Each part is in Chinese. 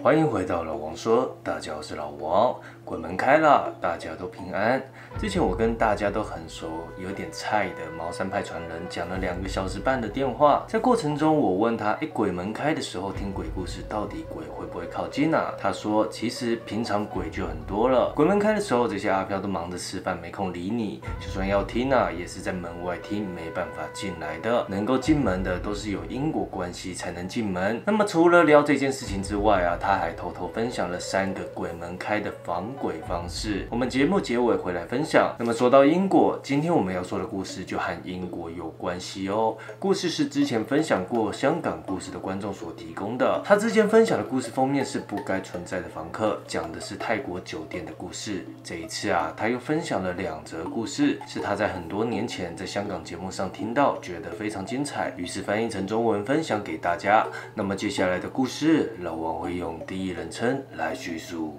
欢迎回到老王说，大家好，我是老王。鬼门开了，大家都平安。之前我跟大家都很熟，有点菜的茅山派传人讲了两个小时半的电话，在过程中我问他，哎，鬼门开的时候听鬼故事，到底鬼会不会靠近啊？他说，其实平常鬼就很多了，鬼门开的时候，这些阿飘都忙着吃饭，没空理你。就算要听啊，也是在门外听，没办法进来的。能够进门的都是有因果关系才能进门。那么除了聊这件事情之外啊，他还偷偷分享了三个鬼门开的防。鬼方式，我们节目结尾回来分享。那么说到因果，今天我们要说的故事就和因果有关系哦。故事是之前分享过香港故事的观众所提供的。他之前分享的故事封面是不该存在的房客，讲的是泰国酒店的故事。这一次啊，他又分享了两则故事，是他在很多年前在香港节目上听到，觉得非常精彩，于是翻译成中文分享给大家。那么接下来的故事，老王会用第一人称来叙述。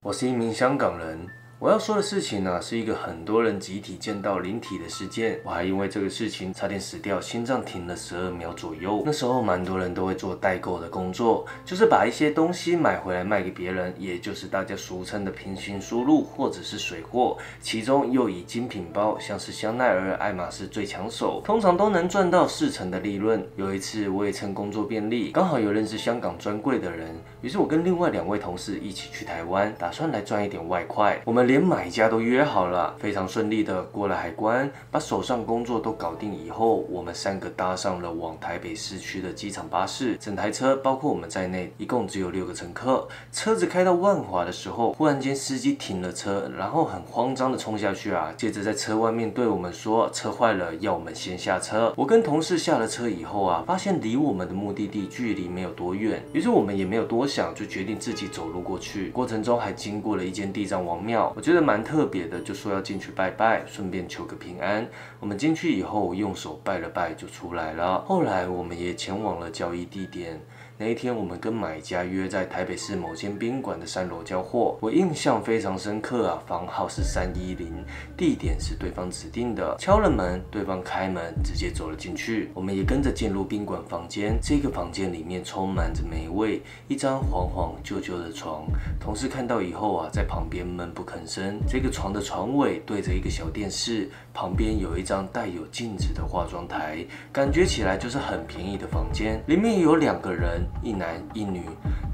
我是一名香港人。我要说的事情呢，是一个很多人集体见到灵体的事件。我还因为这个事情差点死掉，心脏停了十二秒左右。那时候蛮多人都会做代购的工作，就是把一些东西买回来卖给别人，也就是大家俗称的平行输入或者是水货。其中又以精品包，像是香奈儿、爱马仕最抢手，通常都能赚到四成的利润。有一次我也趁工作便利，刚好有认识香港专柜的人，于是我跟另外两位同事一起去台湾，打算来赚一点外快。我们。连买家都约好了，非常顺利的过了海关，把手上工作都搞定以后，我们三个搭上了往台北市区的机场巴士。整台车包括我们在内，一共只有六个乘客。车子开到万华的时候，忽然间司机停了车，然后很慌张的冲下去啊，接着在车外面对我们说车坏了，要我们先下车。我跟同事下了车以后啊，发现离我们的目的地距离没有多远，于是我们也没有多想，就决定自己走路过去。过程中还经过了一间地藏王庙。我觉得蛮特别的，就说要进去拜拜，顺便求个平安。我们进去以后，用手拜了拜就出来了。后来我们也前往了交易地点。那一天，我们跟买家约在台北市某间宾馆的三楼交货。我印象非常深刻啊，房号是三一零，地点是对方指定的。敲了门，对方开门，直接走了进去。我们也跟着进入宾馆房间。这个房间里面充满着美味，一张黄黄旧旧的床。同事看到以后啊，在旁边闷不吭声。这个床的床尾对着一个小电视，旁边有一张带有镜子的化妆台，感觉起来就是很便宜的房间。里面有两个人。一男一女，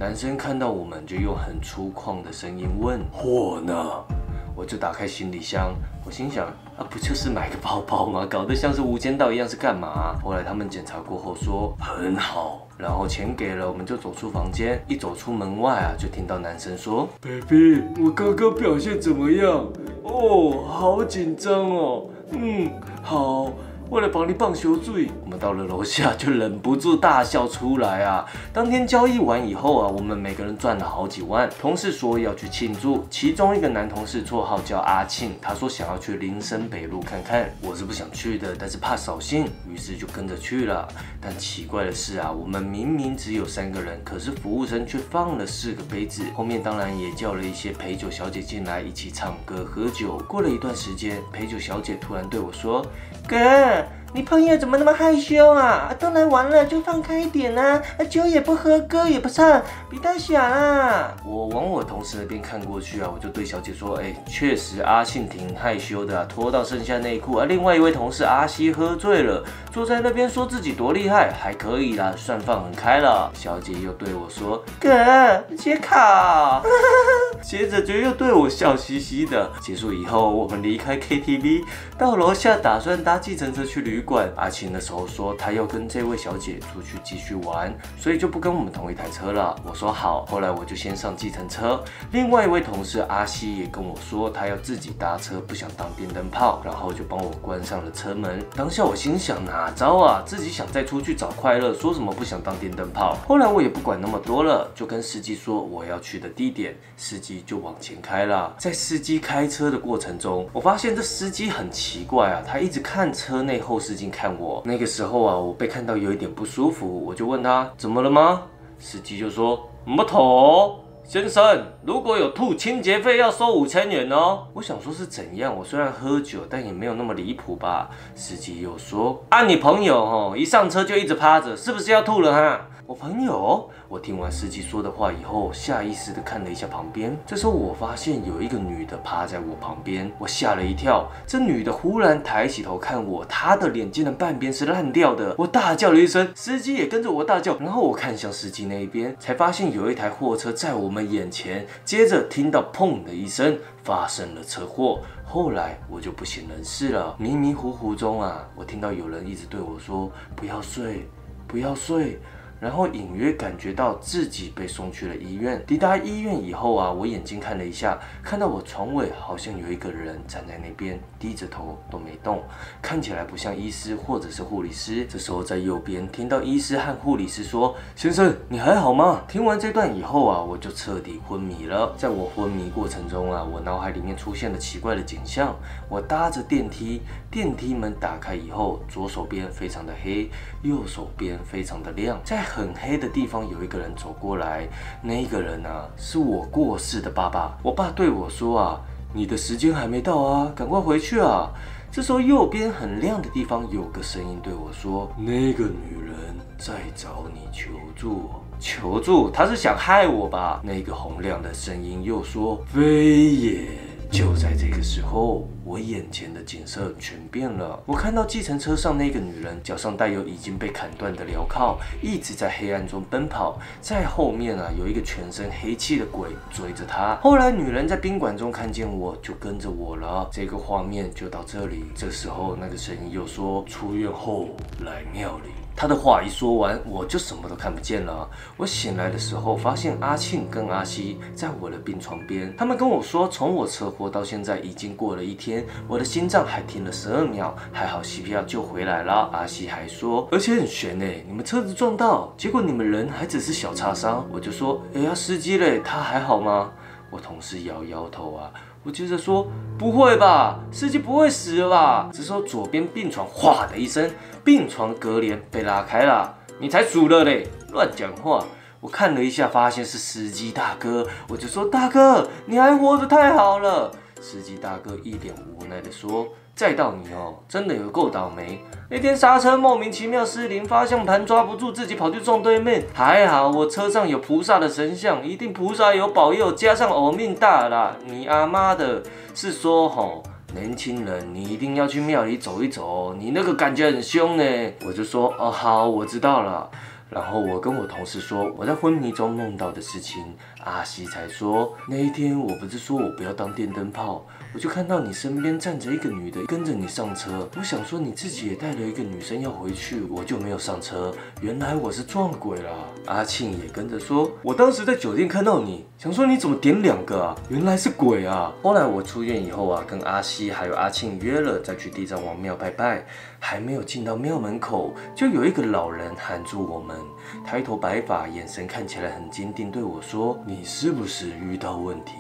男生看到我们就用很粗犷的声音问：“货呢？”我就打开行李箱，我心想：“啊，不就是买个包包吗？搞得像是无间道一样，是干嘛？”后来他们检查过后说很好，然后钱给了，我们就走出房间。一走出门外啊，就听到男生说：“Baby，我刚刚表现怎么样？哦，好紧张哦。嗯，好。”为了帮你棒修罪，我们到了楼下 就忍不住大笑出来啊！当天交易完以后啊，我们每个人赚了好几万。同事说要去庆祝，其中一个男同事绰号叫阿庆，他说想要去林森北路看看。我是不想去的，但是怕扫兴，于是就跟着去了。但奇怪的是啊，我们明明只有三个人，可是服务生却放了四个杯子。后面当然也叫了一些陪酒小姐进来一起唱歌喝酒。过了一段时间，陪酒小姐突然对我说：“哥。”你朋友怎么那么害羞啊？都来玩了就放开一点啊！酒也不喝，歌也不唱，别太小啊！我往我同事那边看过去啊，我就对小姐说：“哎，确实阿庆挺害羞的，脱到剩下内裤啊。”另外一位同事阿西喝醉了，坐在那边说自己多厉害，还可以啦，算放很开了。小姐又对我说：“哥，接卡。”接着就又对我笑嘻嘻的。结束以后，我们离开 KTV，到楼下打算搭计程车去旅。阿琴的时候说他要跟这位小姐出去继续玩，所以就不跟我们同一台车了。我说好，后来我就先上计程车。另外一位同事阿西也跟我说他要自己搭车，不想当电灯泡，然后就帮我关上了车门。当下我心想哪招啊，自己想再出去找快乐，说什么不想当电灯泡。后来我也不管那么多了，就跟司机说我要去的地点，司机就往前开了。在司机开车的过程中，我发现这司机很奇怪啊，他一直看车内后视。近看我那个时候啊，我被看到有一点不舒服，我就问他怎么了吗？司机就说木头，先生，如果有吐，清洁费要收五千元哦。我想说是怎样，我虽然喝酒，但也没有那么离谱吧。司机又说啊，你朋友哦，一上车就一直趴着，是不是要吐了哈？我朋友。我听完司机说的话以后，下意识的看了一下旁边。这时候我发现有一个女的趴在我旁边，我吓了一跳。这女的忽然抬起头看我，她的脸竟然半边是烂掉的。我大叫了一声，司机也跟着我大叫。然后我看向司机那一边，才发现有一台货车在我们眼前。接着听到砰的一声，发生了车祸。后来我就不省人事了。迷迷糊糊中啊，我听到有人一直对我说：“不要睡，不要睡。”然后隐约感觉到自己被送去了医院。抵达医院以后啊，我眼睛看了一下，看到我床尾好像有一个人站在那边，低着头都没动，看起来不像医师或者是护理师。这时候在右边听到医师和护理师说：“先生，你还好吗？”听完这段以后啊，我就彻底昏迷了。在我昏迷过程中啊，我脑海里面出现了奇怪的景象。我搭着电梯，电梯门打开以后，左手边非常的黑，右手边非常的亮，在。很黑的地方有一个人走过来，那个人啊是我过世的爸爸。我爸对我说啊，你的时间还没到啊，赶快回去啊。这时候右边很亮的地方有个声音对我说，那个女人在找你求助，求助，她是想害我吧？那个洪亮的声音又说，非也。就在这个时候，我眼前的景色全变了。我看到计程车上那个女人，脚上带有已经被砍断的镣铐，一直在黑暗中奔跑。在后面啊，有一个全身黑气的鬼追着她。后来，女人在宾馆中看见我，就跟着我了。这个画面就到这里。这时候，那个声音又说：“出院后来庙里。”他的话一说完，我就什么都看不见了。我醒来的时候，发现阿庆跟阿西在我的病床边。他们跟我说，从我车祸到现在已经过了一天，我的心脏还停了十二秒，还好 CPR 救回来了。阿西还说，而且很悬呢，你们车子撞到，结果你们人还只是小擦伤。我就说，哎呀，司机嘞，他还好吗？我同事摇摇头啊。我接着说，不会吧，司机不会死了吧？只说左边病床哗的一声，病床隔帘被拉开了。你才死了嘞，乱讲话！我看了一下，发现是司机大哥，我就说大哥，你还活着太好了。司机大哥一脸无奈的说。再到你哦，真的有够倒霉！那天刹车莫名其妙失灵，方向盘抓不住，自己跑去撞对面。还好我车上有菩萨的神像，一定菩萨有保佑，加上我命大啦！你阿妈的，是说吼，年轻人你一定要去庙里走一走，你那个感觉很凶呢。我就说哦好，我知道了。然后我跟我同事说我在昏迷中梦到的事情，阿西才说那一天我不是说我不要当电灯泡。我就看到你身边站着一个女的，跟着你上车。我想说你自己也带了一个女生要回去，我就没有上车。原来我是撞鬼了。阿庆也跟着说，我当时在酒店看到你，想说你怎么点两个啊？原来是鬼啊！后来我出院以后啊，跟阿西还有阿庆约了再去地藏王庙拜拜。还没有进到庙门口，就有一个老人喊住我们，抬头白发，眼神看起来很坚定，对我说：“你是不是遇到问题？”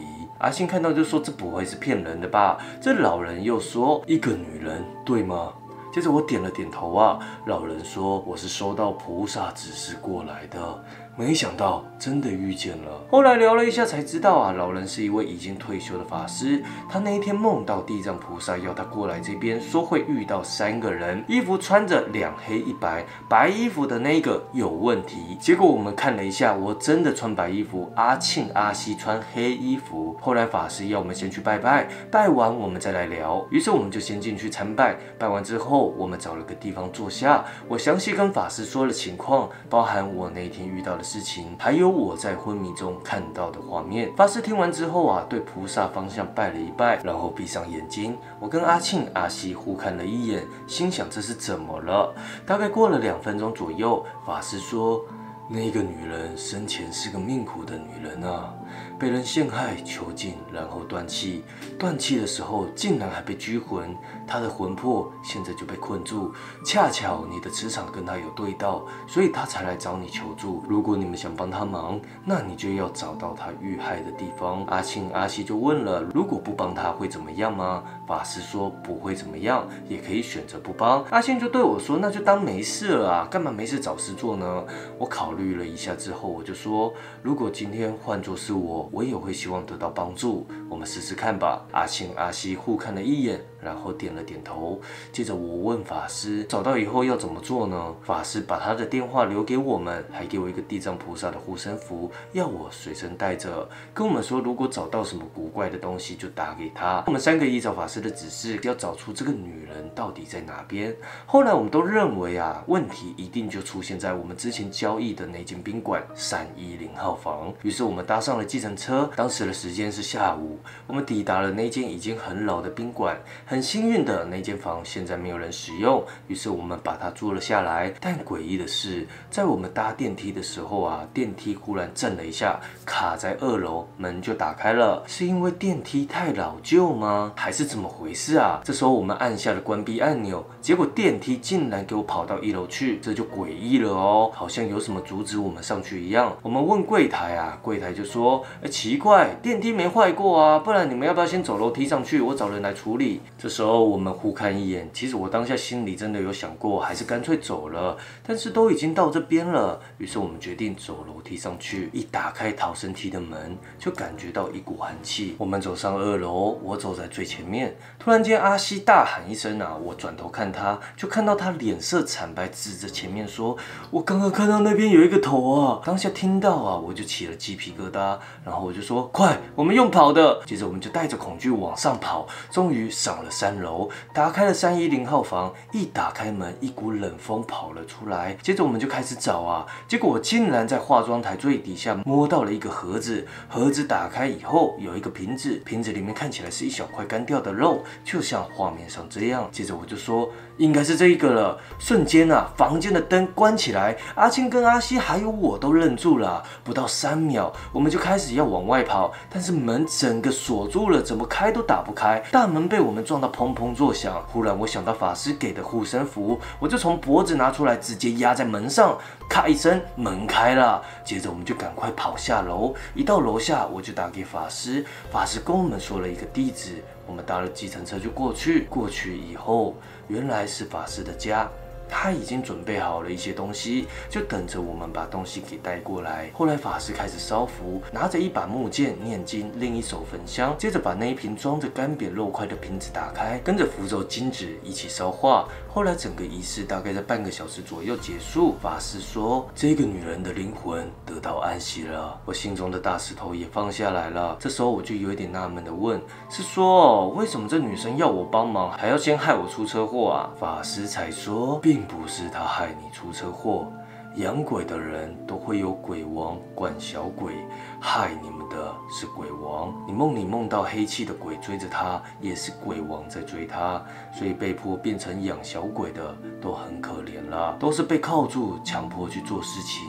阿信看到就说：“这不会是骗人的吧？”这老人又说：“一个女人，对吗？”接着我点了点头啊。老人说：“我是收到菩萨指示过来的。”没想到真的遇见了。后来聊了一下才知道啊，老人是一位已经退休的法师。他那一天梦到地藏菩萨要他过来这边，说会遇到三个人，衣服穿着两黑一白，白衣服的那个有问题。结果我们看了一下，我真的穿白衣服，阿庆、阿西穿黑衣服。后来法师要我们先去拜拜，拜完我们再来聊。于是我们就先进去参拜，拜完之后我们找了个地方坐下，我详细跟法师说了情况，包含我那天遇到的。事情还有我在昏迷中看到的画面。法师听完之后啊，对菩萨方向拜了一拜，然后闭上眼睛。我跟阿庆、阿西互看了一眼，心想这是怎么了？大概过了两分钟左右，法师说：“那个女人生前是个命苦的女人啊。”被人陷害囚禁，然后断气。断气的时候，竟然还被拘魂。他的魂魄现在就被困住。恰巧你的磁场跟他有对到，所以他才来找你求助。如果你们想帮他忙，那你就要找到他遇害的地方。阿庆、阿西就问了：如果不帮他会怎么样吗？法师说不会怎么样，也可以选择不帮。阿庆就对我说：那就当没事了啊，干嘛没事找事做呢？我考虑了一下之后，我就说：如果今天换作是我。我也会希望得到帮助，我们试试看吧。阿庆、阿西互看了一眼。然后点了点头。接着我问法师，找到以后要怎么做呢？法师把他的电话留给我们，还给我一个地藏菩萨的护身符，要我随身带着，跟我们说如果找到什么古怪的东西就打给他。我们三个依照法师的指示，要找出这个女人到底在哪边。后来我们都认为啊，问题一定就出现在我们之前交易的那间宾馆三一零号房。于是我们搭上了计程车，当时的时间是下午，我们抵达了那间已经很老的宾馆。很幸运的那间房现在没有人使用，于是我们把它租了下来。但诡异的是，在我们搭电梯的时候啊，电梯忽然震了一下，卡在二楼，门就打开了。是因为电梯太老旧吗？还是怎么回事啊？这时候我们按下了关闭按钮，结果电梯竟然给我跑到一楼去，这就诡异了哦，好像有什么阻止我们上去一样。我们问柜台啊，柜台就说：哎，奇怪，电梯没坏过啊，不然你们要不要先走楼梯上去？我找人来处理。这时候我们互看一眼，其实我当下心里真的有想过，还是干脆走了。但是都已经到这边了，于是我们决定走楼梯上去。一打开逃生梯的门，就感觉到一股寒气。我们走上二楼，我走在最前面。突然间，阿西大喊一声啊！我转头看他，就看到他脸色惨白，指着前面说：“我刚刚看到那边有一个头啊！”当下听到啊，我就起了鸡皮疙瘩。然后我就说：“快，我们用跑的！”接着我们就带着恐惧往上跑，终于上了三楼，打开了三一零号房。一打开门，一股冷风跑了出来。接着我们就开始找啊，结果我竟然在化妆台最底下摸到了一个盒子。盒子打开以后，有一个瓶子，瓶子里面看起来是一小块干掉的肉，就像画面上这样。接着我就说。应该是这一个了。瞬间啊，房间的灯关起来，阿青跟阿西还有我都愣住了。不到三秒，我们就开始要往外跑，但是门整个锁住了，怎么开都打不开。大门被我们撞到砰砰作响。忽然我想到法师给的护身符，我就从脖子拿出来，直接压在门上，咔一声，门开了。接着我们就赶快跑下楼。一到楼下，我就打给法师，法师跟我们说了一个地址。我们搭了计程车就过去。过去以后，原来是法师的家。他已经准备好了一些东西，就等着我们把东西给带过来。后来法师开始烧符，拿着一把木剑念经，另一手焚香，接着把那一瓶装着干瘪肉块的瓶子打开，跟着符咒金纸一起烧化。后来整个仪式大概在半个小时左右结束。法师说：“这个女人的灵魂得到安息了，我心中的大石头也放下来了。”这时候我就有一点纳闷的问：“是说为什么这女生要我帮忙，还要先害我出车祸啊？”法师才说：“并不是他害你出车祸，养鬼的人都会有鬼王管小鬼，害你们的是鬼王。你梦里梦到黑气的鬼追着他，也是鬼王在追他，所以被迫变成养小鬼的都很可怜啦，都是被铐住，强迫去做事情。”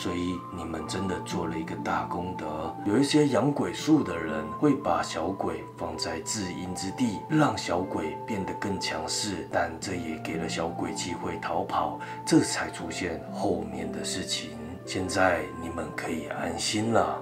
所以你们真的做了一个大功德。有一些养鬼术的人会把小鬼放在至阴之地，让小鬼变得更强势，但这也给了小鬼机会逃跑，这才出现后面的事情。现在你们可以安心了。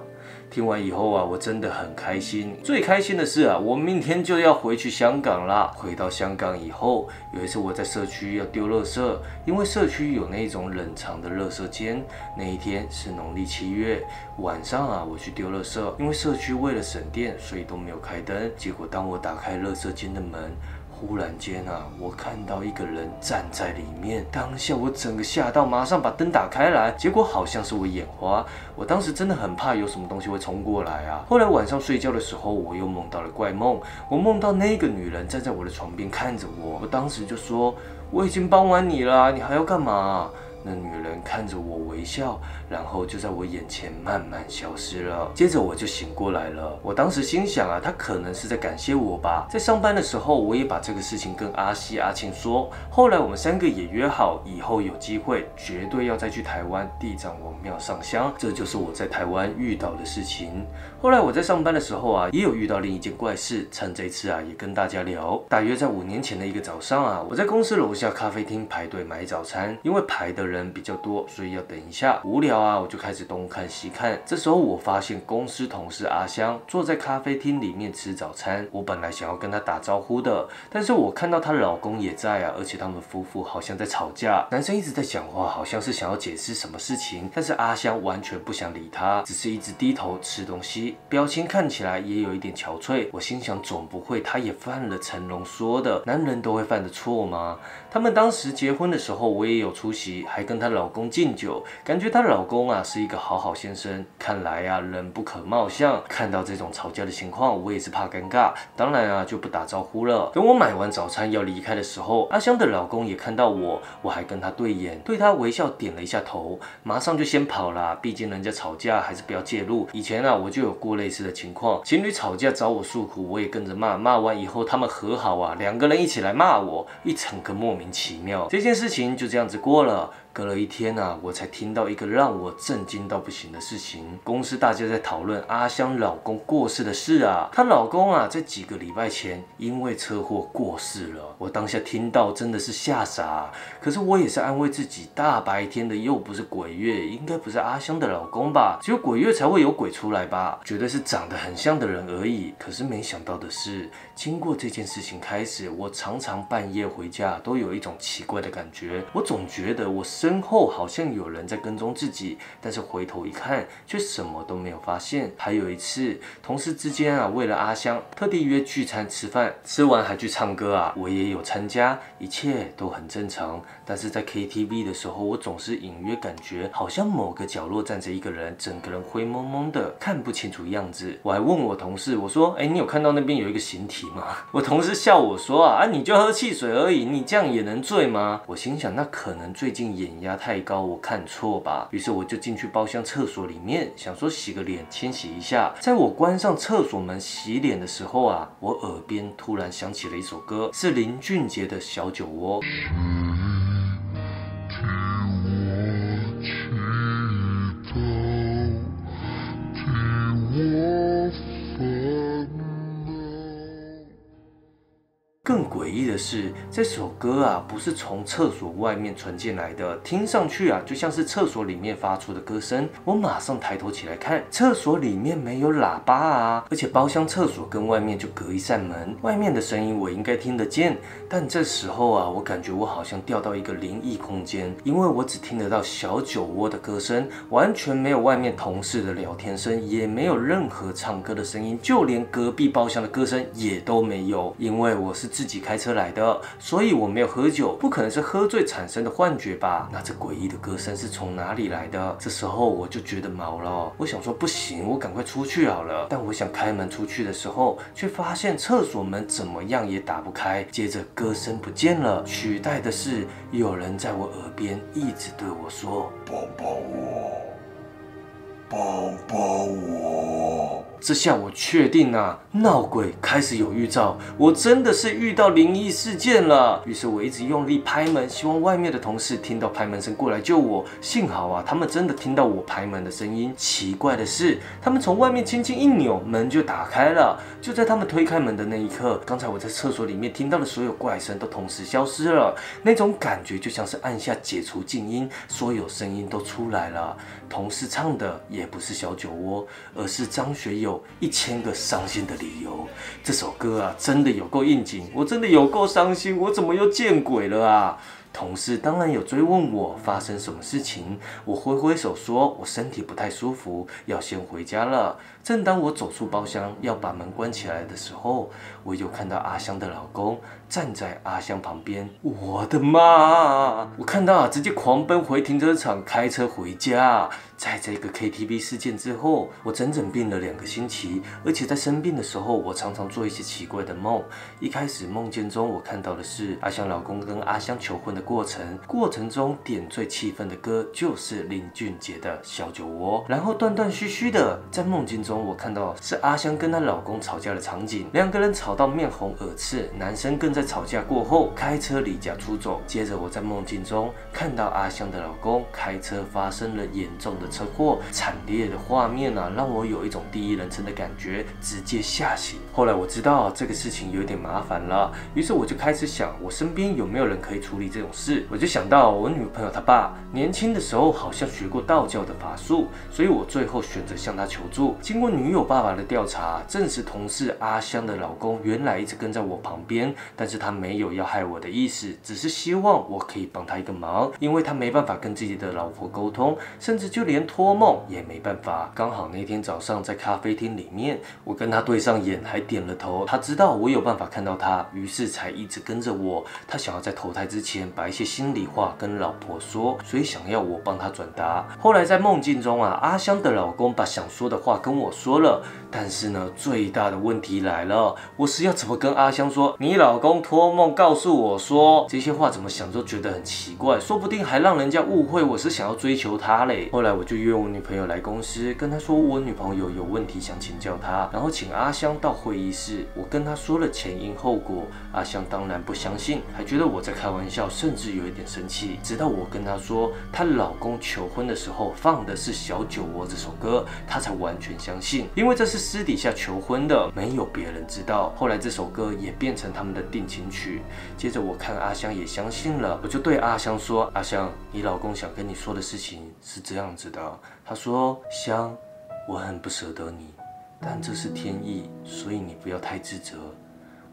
听完以后啊，我真的很开心。最开心的是啊，我明天就要回去香港啦。回到香港以后，有一次我在社区要丢垃圾，因为社区有那种冷藏的垃圾间。那一天是农历七月晚上啊，我去丢垃圾，因为社区为了省电，所以都没有开灯。结果当我打开垃圾间的门，忽然间啊，我看到一个人站在里面，当下我整个吓到，马上把灯打开来，结果好像是我眼花，我当时真的很怕有什么东西会冲过来啊。后来晚上睡觉的时候，我又梦到了怪梦，我梦到那个女人站在我的床边看着我，我当时就说我已经帮完你了，你还要干嘛？那女人看着我微笑，然后就在我眼前慢慢消失了。接着我就醒过来了。我当时心想啊，他可能是在感谢我吧。在上班的时候，我也把这个事情跟阿西、阿庆说。后来我们三个也约好，以后有机会绝对要再去台湾地藏王庙上香。这就是我在台湾遇到的事情。后来我在上班的时候啊，也有遇到另一件怪事。趁这次啊，也跟大家聊。大约在五年前的一个早上啊，我在公司楼下咖啡厅排队买早餐，因为排的。人比较多，所以要等一下。无聊啊，我就开始东看西看。这时候我发现公司同事阿香坐在咖啡厅里面吃早餐。我本来想要跟她打招呼的，但是我看到她老公也在啊，而且他们夫妇好像在吵架，男生一直在讲话，好像是想要解释什么事情。但是阿香完全不想理他，只是一直低头吃东西，表情看起来也有一点憔悴。我心想，总不会他也犯了成龙说的男人都会犯的错吗？他们当时结婚的时候，我也有出席，还跟她老公敬酒，感觉她老公啊是一个好好先生。看来啊，人不可貌相。看到这种吵架的情况，我也是怕尴尬，当然啊就不打招呼了。等我买完早餐要离开的时候，阿香的老公也看到我，我还跟他对眼，对他微笑点了一下头，马上就先跑了。毕竟人家吵架还是不要介入。以前啊我就有过类似的情况，情侣吵架找我诉苦，我也跟着骂，骂完以后他们和好啊，两个人一起来骂我，一整个莫名奇妙。这件事情就这样子过了。隔了一天啊，我才听到一个让我震惊到不行的事情。公司大家在讨论阿香老公过世的事啊，她老公啊，在几个礼拜前因为车祸过世了。我当下听到真的是吓傻，可是我也是安慰自己，大白天的又不是鬼月，应该不是阿香的老公吧？只有鬼月才会有鬼出来吧？绝对是长得很像的人而已。可是没想到的是，经过这件事情开始，我常常半夜回家都有一种奇怪的感觉，我总觉得我身。身后好像有人在跟踪自己，但是回头一看，却什么都没有发现。还有一次，同事之间啊，为了阿香，特地约聚餐吃饭，吃完还去唱歌啊，我也有参加，一切都很正常。但是在 KTV 的时候，我总是隐约感觉，好像某个角落站着一个人，整个人灰蒙蒙的，看不清楚样子。我还问我同事，我说：“哎，你有看到那边有一个形体吗？” 我同事笑我说：“啊，啊，你就喝汽水而已，你这样也能醉吗？”我心想，那可能最近演。压太高，我看错吧？于是我就进去包厢厕所里面，想说洗个脸，清洗一下。在我关上厕所门洗脸的时候啊，我耳边突然响起了一首歌，是林俊杰的小酒窝。更诡异的是，这首歌啊，不是从厕所外面传进来的，听上去啊，就像是厕所里面发出的歌声。我马上抬头起来看，厕所里面没有喇叭啊，而且包厢厕所跟外面就隔一扇门，外面的声音我应该听得见。但这时候啊，我感觉我好像掉到一个灵异空间，因为我只听得到小酒窝的歌声，完全没有外面同事的聊天声，也没有任何唱歌的声音，就连隔壁包厢的歌声也都没有，因为我是。自己开车来的，所以我没有喝酒，不可能是喝醉产生的幻觉吧？那这诡异的歌声是从哪里来的？这时候我就觉得毛了，我想说不行，我赶快出去好了。但我想开门出去的时候，却发现厕所门怎么样也打不开。接着歌声不见了，取代的是有人在我耳边一直对我说：“帮帮我，帮帮我。”这下我确定啊，闹鬼开始有预兆，我真的是遇到灵异事件了。于是我一直用力拍门，希望外面的同事听到拍门声过来救我。幸好啊，他们真的听到我拍门的声音。奇怪的是，他们从外面轻轻一扭，门就打开了。就在他们推开门的那一刻，刚才我在厕所里面听到的所有怪声都同时消失了。那种感觉就像是按下解除静音，所有声音都出来了。同事唱的也不是小酒窝，而是张学友。有一千个伤心的理由，这首歌啊，真的有够应景，我真的有够伤心，我怎么又见鬼了啊？同事当然有追问我发生什么事情，我挥挥手说，我身体不太舒服，要先回家了。正当我走出包厢要把门关起来的时候，我又看到阿香的老公站在阿香旁边。我的妈！我看到啊，直接狂奔回停车场，开车回家。在这个 KTV 事件之后，我整整病了两个星期，而且在生病的时候，我常常做一些奇怪的梦。一开始梦境中，我看到的是阿香老公跟阿香求婚的过程，过程中点缀气氛的歌就是林俊杰的小酒窝。然后断断续续的在梦境中，我看到是阿香跟她老公吵架的场景，两个人吵到面红耳赤，男生更在吵架过后开车离家出走。接着我在梦境中看到阿香的老公开车发生了严重的。车祸，惨烈的画面啊，让我有一种第一人称的感觉，直接吓醒。后来我知道这个事情有点麻烦了，于是我就开始想，我身边有没有人可以处理这种事？我就想到我女朋友她爸年轻的时候好像学过道教的法术，所以我最后选择向他求助。经经过女友爸爸的调查，证实同事阿香的老公原来一直跟在我旁边，但是他没有要害我的意思，只是希望我可以帮他一个忙，因为他没办法跟自己的老婆沟通，甚至就连托梦也没办法。刚好那天早上在咖啡厅里面，我跟他对上眼，还点了头。他知道我有办法看到他，于是才一直跟着我。他想要在投胎之前把一些心里话跟老婆说，所以想要我帮他转达。后来在梦境中啊，阿香的老公把想说的话跟我我说了，但是呢，最大的问题来了，我是要怎么跟阿香说？你老公托梦告诉我说这些话，怎么想都觉得很奇怪，说不定还让人家误会我是想要追求他嘞。后来我就约我女朋友来公司，跟她说我女朋友有问题想请教她，然后请阿香到会议室。我跟她说了前因后果，阿香当然不相信，还觉得我在开玩笑，甚至有一点生气。直到我跟她说她老公求婚的时候放的是《小酒窝》这首歌，她才完全相信，因为这是私底下求婚的，没有别人知道。后来这首歌也变成他们的定情曲。接着我看阿香也相信了，我就对阿香说：“阿香，你老公想跟你说的事情是这样子的。”他说：“香，我很不舍得你，但这是天意，所以你不要太自责。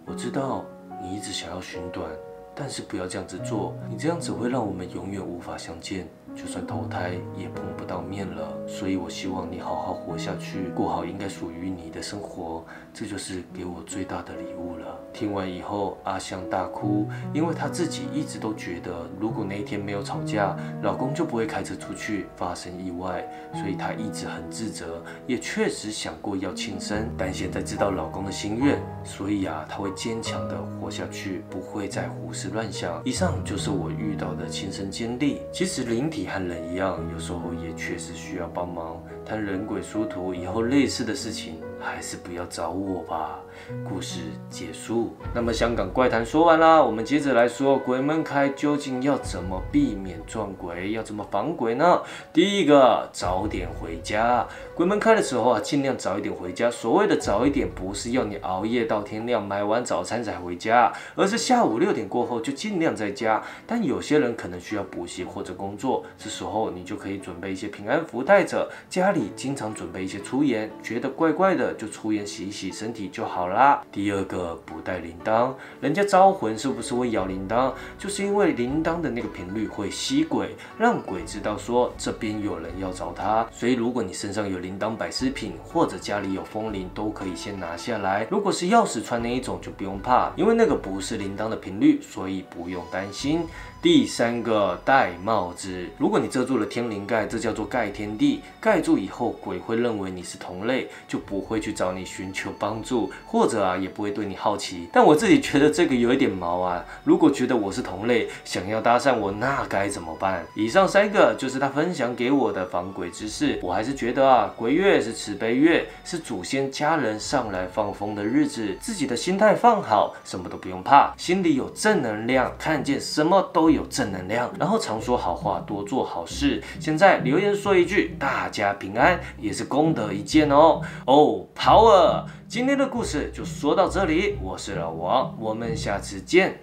我知道你一直想要寻短，但是不要这样子做，你这样子会让我们永远无法相见。”就算投胎也碰不到面了，所以我希望你好好活下去，过好应该属于你的生活，这就是给我最大的礼物了。听完以后，阿香大哭，因为她自己一直都觉得，如果那一天没有吵架，老公就不会开车出去发生意外，所以她一直很自责，也确实想过要轻生，但现在知道老公的心愿，所以啊，她会坚强的活下去，不会再胡思乱想。以上就是我遇到的亲身经历。其实灵体。你和人一样，有时候也确实需要帮忙。但人鬼殊途，以后类似的事情还是不要找我吧。故事结束。那么香港怪谈说完啦，我们接着来说鬼门开究竟要怎么避免撞鬼，要怎么防鬼呢？第一个，早点回家。鬼门开的时候啊，尽量早一点回家。所谓的早一点，不是要你熬夜到天亮买完早餐才回家，而是下午六点过后就尽量在家。但有些人可能需要补习或者工作，这时候你就可以准备一些平安符带着。家里经常准备一些粗盐，觉得怪怪的就粗盐洗一洗身体就好了啦。第二个，不带铃铛。人家招魂是不是会摇铃铛？就是因为铃铛的那个频率会吸鬼，让鬼知道说这边有人要找他。所以如果你身上有铃铛摆饰品，或者家里有风铃，都可以先拿下来。如果是钥匙串那一种，就不用怕，因为那个不是铃铛的频率，所以不用担心。第三个戴帽子，如果你遮住了天灵盖，这叫做盖天地。盖住以后，鬼会认为你是同类，就不会去找你寻求帮助，或者啊，也不会对你好奇。但我自己觉得这个有一点毛啊。如果觉得我是同类，想要搭讪我，那该怎么办？以上三个就是他分享给我的防鬼知识。我还是觉得啊，鬼月是慈悲月，是祖先家人上来放风的日子。自己的心态放好，什么都不用怕，心里有正能量，看见什么都。有正能量，然后常说好话，多做好事。现在留言说一句，大家平安，也是功德一件哦。哦，Power，今天的故事就说到这里，我是老王，我们下次见。